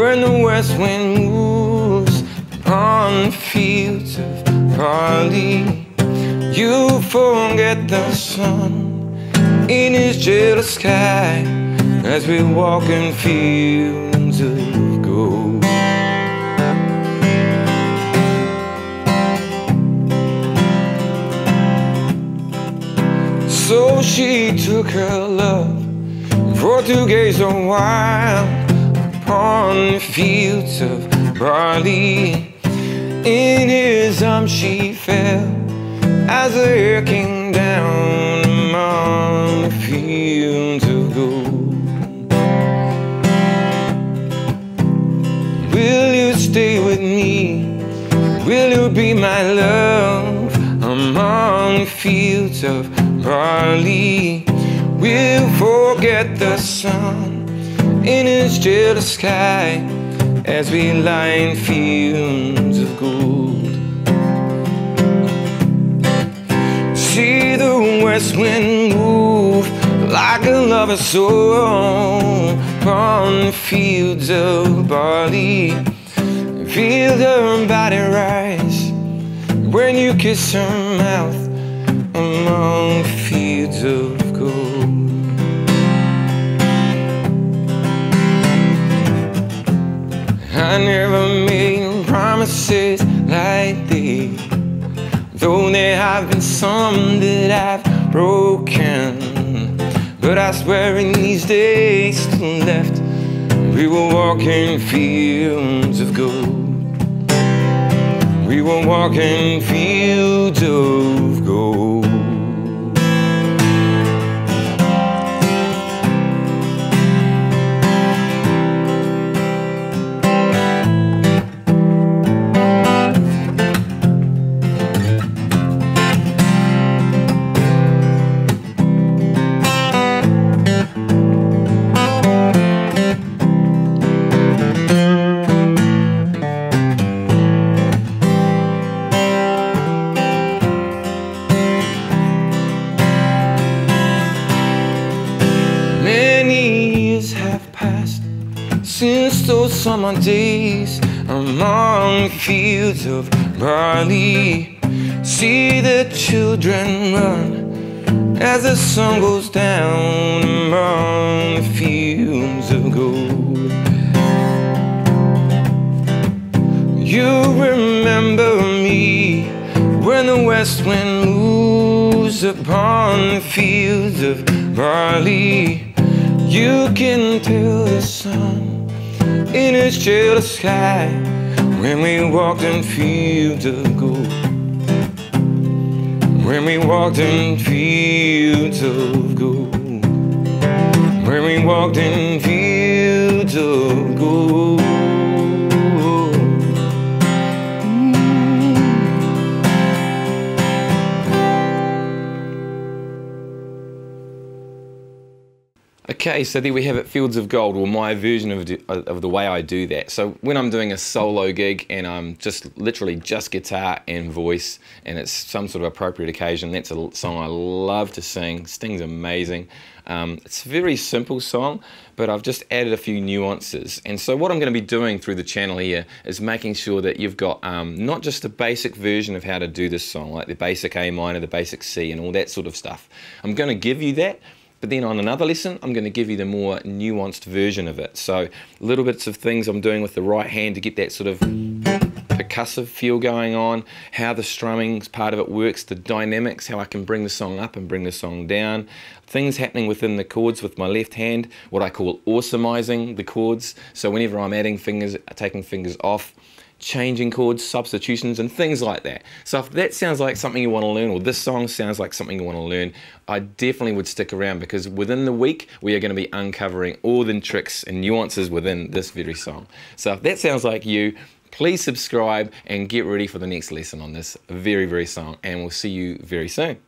When the west wind moves on the fields of barley, you forget the sun in his jealous sky as we walk in fields of gold. So she took her love, for to gaze a while the fields of barley. In his arms she fell as the air came down among the fields of gold. Will you stay with me? Will you be my love among fields of barley? We'll forget the sun in its jealous sky as we lie in fields of gold. See the west wind move like a lover's soul upon fields of barley. Feel her body rise when you kiss her mouth among fields of gold. I never made promises like these, though there have been some that I've broken. But I swear in these days the left, we will walk in fields of gold. We will walk in fields of gold. Since those summer days among fields of barley. See the children run as the sun goes down among fields of gold. You remember me when the west wind moves upon fields of barley. You can tell the sun in its jealous sky when we walked in fields of gold. When we walked in fields of gold. When we walked in fields of gold. Okay, so there we have it, Fields of Gold, or my version of, of the way I do that. So when I'm doing a solo gig and I'm just literally just guitar and voice, and it's some sort of appropriate occasion, that's a song I love to sing. Sting's amazing. Um, it's a very simple song, but I've just added a few nuances. And so what I'm going to be doing through the channel here is making sure that you've got um, not just a basic version of how to do this song, like the basic A minor, the basic C, and all that sort of stuff. I'm going to give you that, but then on another lesson, I'm going to give you the more nuanced version of it. So little bits of things I'm doing with the right hand to get that sort of percussive feel going on, how the strumming part of it works, the dynamics, how I can bring the song up and bring the song down, things happening within the chords with my left hand, what I call awesomizing the chords. So whenever I'm adding fingers, taking fingers off, changing chords, substitutions, and things like that. So if that sounds like something you want to learn, or this song sounds like something you want to learn, I definitely would stick around because within the week, we are going to be uncovering all the tricks and nuances within this very song. So if that sounds like you, please subscribe and get ready for the next lesson on this very, very song, and we'll see you very soon.